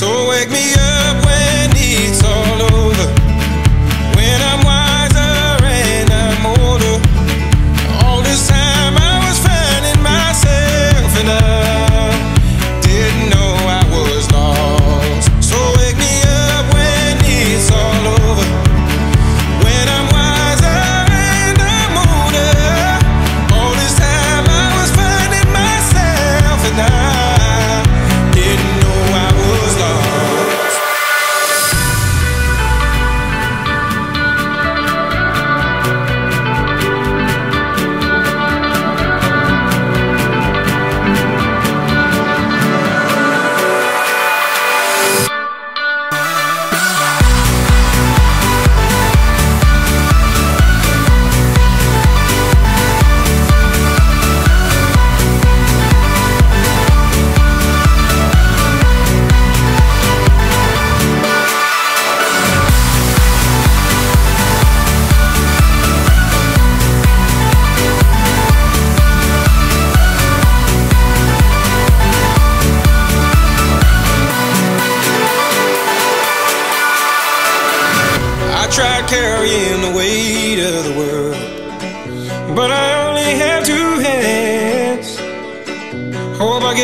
So wake me up carrying the weight of the world, but I only have two hands. Hope I get.